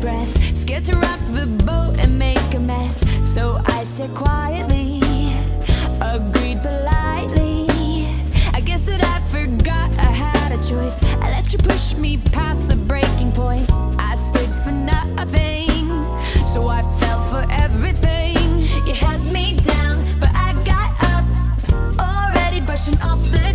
breath. Scared to rock the boat and make a mess. So I said quietly Agreed politely. I guess that I forgot I had a choice. I let you push me past the breaking point. I stood for nothing So I fell for everything. You had me down But I got up Already brushing off the